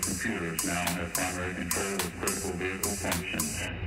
computers now have primary control of critical vehicle functions.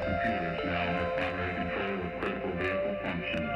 computers now with primary control of critical vehicle functions.